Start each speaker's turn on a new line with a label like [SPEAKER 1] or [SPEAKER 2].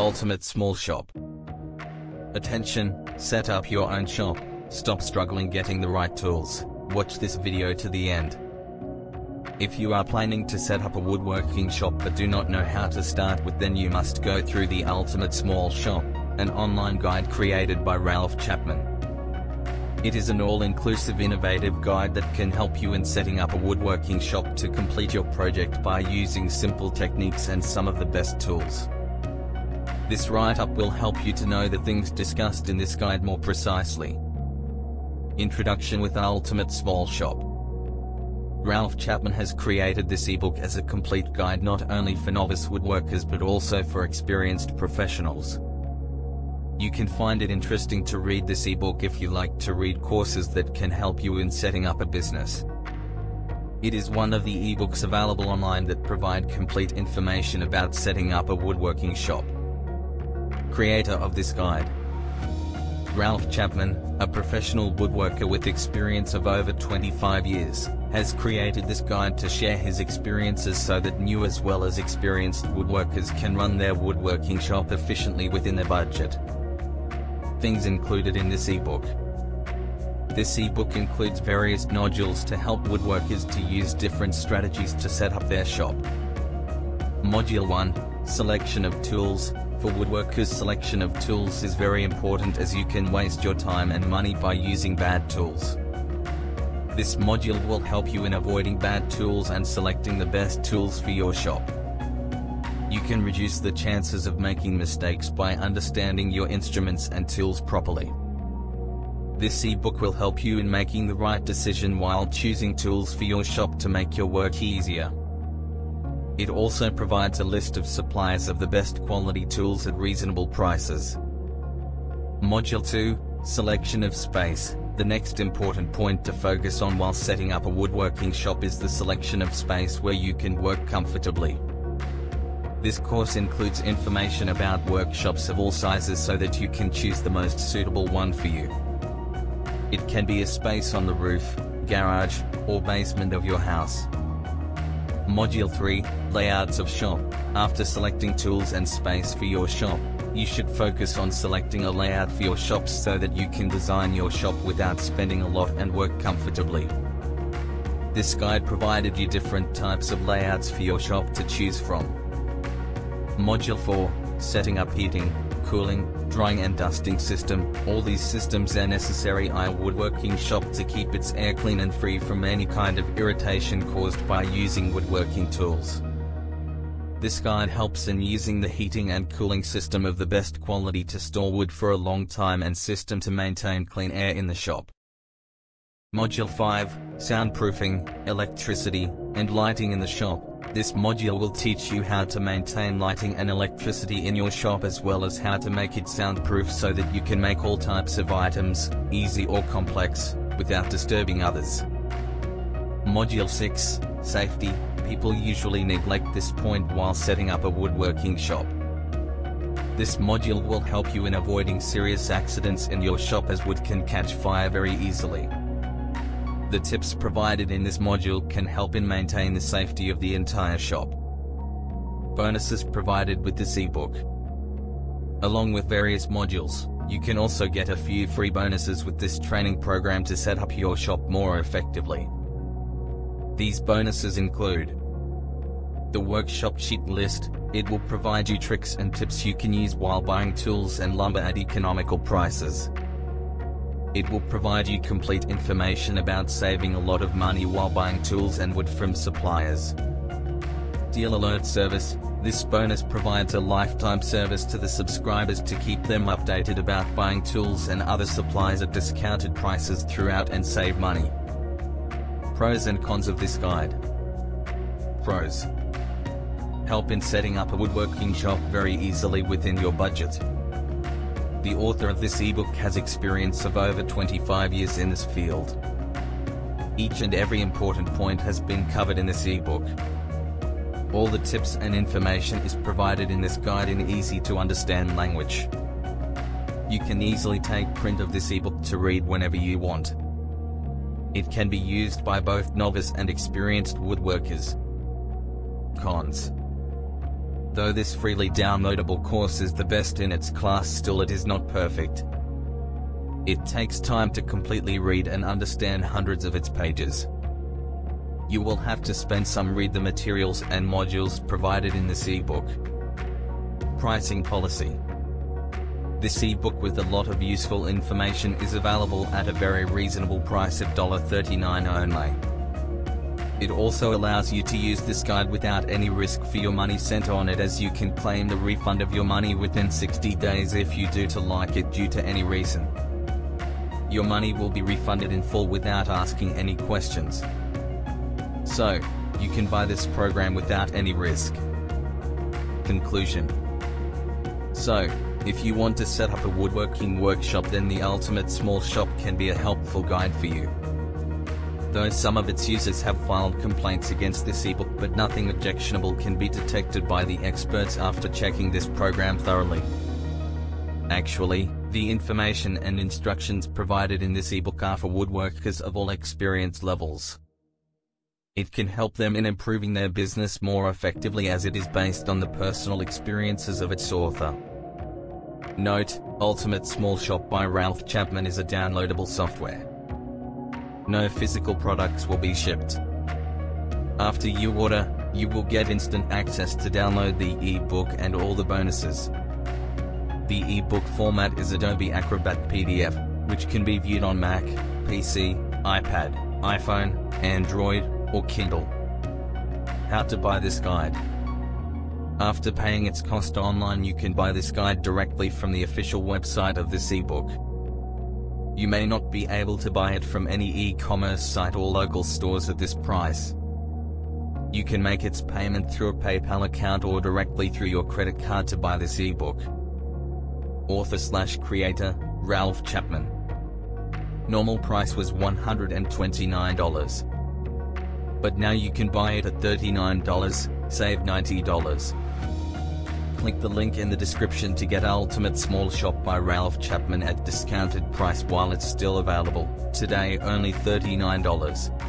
[SPEAKER 1] Ultimate Small Shop. Attention, set up your own shop, stop struggling getting the right tools, watch this video to the end. If you are planning to set up a woodworking shop but do not know how to start with then you must go through the Ultimate Small Shop, an online guide created by Ralph Chapman. It is an all-inclusive innovative guide that can help you in setting up a woodworking shop to complete your project by using simple techniques and some of the best tools. This write-up will help you to know the things discussed in this guide more precisely. Introduction with Ultimate Small Shop Ralph Chapman has created this ebook as a complete guide not only for novice woodworkers but also for experienced professionals. You can find it interesting to read this ebook if you like to read courses that can help you in setting up a business. It is one of the ebooks available online that provide complete information about setting up a woodworking shop. Creator of this guide Ralph Chapman, a professional woodworker with experience of over 25 years, has created this guide to share his experiences so that new as well as experienced woodworkers can run their woodworking shop efficiently within their budget things included in this ebook. This ebook includes various nodules to help woodworkers to use different strategies to set up their shop. Module 1, Selection of Tools, for woodworkers selection of tools is very important as you can waste your time and money by using bad tools. This module will help you in avoiding bad tools and selecting the best tools for your shop. You can reduce the chances of making mistakes by understanding your instruments and tools properly. This ebook will help you in making the right decision while choosing tools for your shop to make your work easier. It also provides a list of suppliers of the best quality tools at reasonable prices. Module 2, Selection of Space. The next important point to focus on while setting up a woodworking shop is the selection of space where you can work comfortably. This course includes information about workshops of all sizes so that you can choose the most suitable one for you. It can be a space on the roof, garage, or basement of your house. Module 3, Layouts of Shop. After selecting tools and space for your shop, you should focus on selecting a layout for your shop so that you can design your shop without spending a lot and work comfortably. This guide provided you different types of layouts for your shop to choose from. Module 4, setting up heating, cooling, drying and dusting system. All these systems are necessary in a woodworking shop to keep its air clean and free from any kind of irritation caused by using woodworking tools. This guide helps in using the heating and cooling system of the best quality to store wood for a long time and system to maintain clean air in the shop. Module 5, Soundproofing, Electricity, and Lighting in the Shop. This module will teach you how to maintain lighting and electricity in your shop as well as how to make it soundproof so that you can make all types of items, easy or complex, without disturbing others. Module 6, Safety, people usually neglect this point while setting up a woodworking shop. This module will help you in avoiding serious accidents in your shop as wood can catch fire very easily. The tips provided in this module can help in maintain the safety of the entire shop. Bonuses provided with this ebook. Along with various modules, you can also get a few free bonuses with this training program to set up your shop more effectively. These bonuses include the workshop sheet list, it will provide you tricks and tips you can use while buying tools and lumber at economical prices. It will provide you complete information about saving a lot of money while buying tools and wood from suppliers. Deal Alert Service This bonus provides a lifetime service to the subscribers to keep them updated about buying tools and other supplies at discounted prices throughout and save money. Pros and cons of this guide. Pros. Help in setting up a woodworking shop very easily within your budget. The author of this ebook has experience of over 25 years in this field. Each and every important point has been covered in this ebook. All the tips and information is provided in this guide in easy to understand language. You can easily take print of this ebook to read whenever you want. It can be used by both novice and experienced woodworkers. Cons Though this freely downloadable course is the best in its class still it is not perfect. It takes time to completely read and understand hundreds of its pages. You will have to spend some read the materials and modules provided in this ebook. Pricing Policy This ebook with a lot of useful information is available at a very reasonable price of $39 only. It also allows you to use this guide without any risk for your money sent on it as you can claim the refund of your money within 60 days if you do to like it due to any reason. Your money will be refunded in full without asking any questions. So, you can buy this program without any risk. Conclusion So, if you want to set up a woodworking workshop then the Ultimate Small Shop can be a helpful guide for you though some of its users have filed complaints against this ebook but nothing objectionable can be detected by the experts after checking this program thoroughly. Actually, the information and instructions provided in this ebook are for woodworkers of all experience levels. It can help them in improving their business more effectively as it is based on the personal experiences of its author. Note, Ultimate Small Shop by Ralph Chapman is a downloadable software no physical products will be shipped. After you order, you will get instant access to download the ebook and all the bonuses. The ebook format is Adobe Acrobat PDF, which can be viewed on Mac, PC, iPad, iPhone, Android, or Kindle. How to buy this guide. After paying its cost online you can buy this guide directly from the official website of this ebook. You may not be able to buy it from any e-commerce site or local stores at this price. You can make its payment through a PayPal account or directly through your credit card to buy this ebook. Author slash creator, Ralph Chapman. Normal price was $129. But now you can buy it at $39, save $90. Click the link in the description to get Ultimate Small Shop by Ralph Chapman at discounted price while it's still available, today only $39.